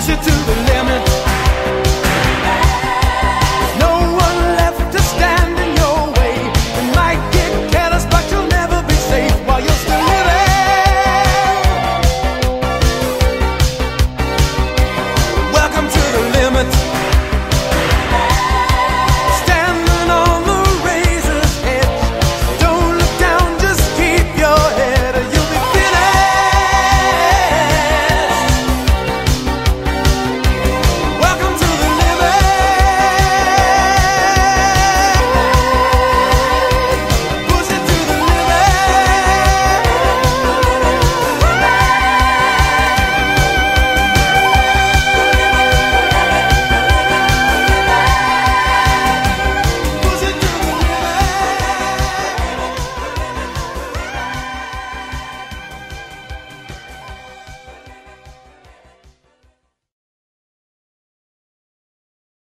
push it to the limit.